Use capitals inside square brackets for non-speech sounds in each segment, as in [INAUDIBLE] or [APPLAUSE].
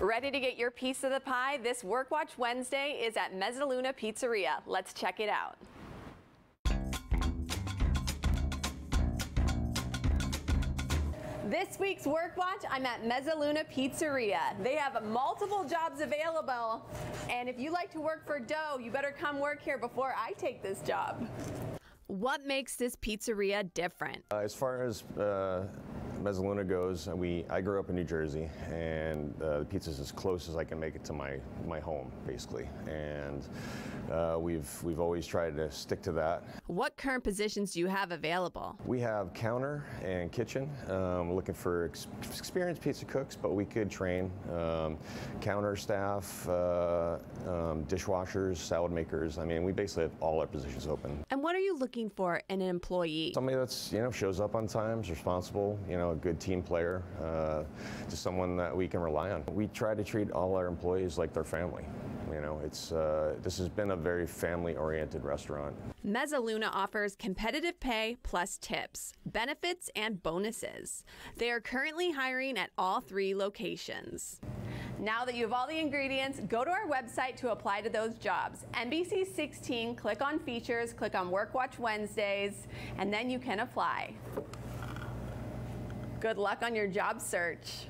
Ready to get your piece of the pie? This Work Watch Wednesday is at Mezza Luna Pizzeria. Let's check it out. This week's Work Watch, I'm at Mezza Luna Pizzeria. They have multiple jobs available, and if you like to work for dough, you better come work here before I take this job. What makes this pizzeria different? Uh, as far as uh, Mezza Luna goes, we I grew up in New Jersey, and uh, the pizza's as close as I can make it to my my home, basically. And uh, we've we've always tried to stick to that. What current positions do you have available? We have counter and kitchen. Um, we're looking for ex- experienced pizza cooks, but we could train um, counter staff, uh, um, dishwashers, salad makers. I mean, we basically have all our positions open. And what are you looking for in an employee? Somebody that's you know shows up on time, is responsible, you know, a good team player, uh, just someone that we can rely on. We try to treat all our employees like their family. You know, it's uh, this has been a very family-oriented restaurant. Mezza Luna offers competitive pay plus tips, benefits, and bonuses. They are currently hiring at all three locations. Now that you have all the ingredients, go to our website to apply to those jobs. NBC 16, click on features, click on Work Watch Wednesdays, and then you can apply. Good luck on your job search.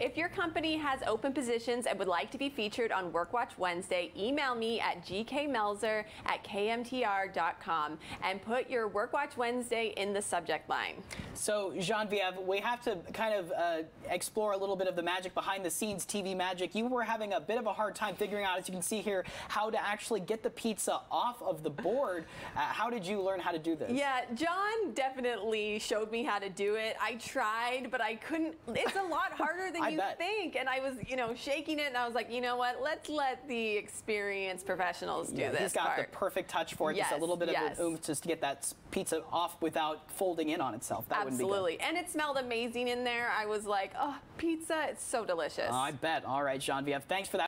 If your company has open positions and would like to be featured on WorkWatch Wednesday, email me at gkmelzer at kmtr.com and put your WorkWatch Wednesday in the subject line. So, Genevieve, we have to kind of uh, explore a little bit of the magic behind the scenes TV magic. You were having a bit of a hard time figuring out, as you can see here, how to actually get the pizza off of the board. Uh, how did you learn how to do this? Yeah, John definitely showed me how to do it. I tried, but I couldn't. It's a lot harder than [LAUGHS] I you bet. think. And I was, you know, shaking it, and I was like, you know what? Let's let the experienced professionals do Yeah, this he's got part. the perfect touch for it. just a little bit yes. of oomph just to get that pizza off without folding in on itself. That wouldn't be good. Absolutely. And it smelled amazing in there. I was like, oh, pizza, it's so delicious. I bet. All right, Genevieve. Thanks for that.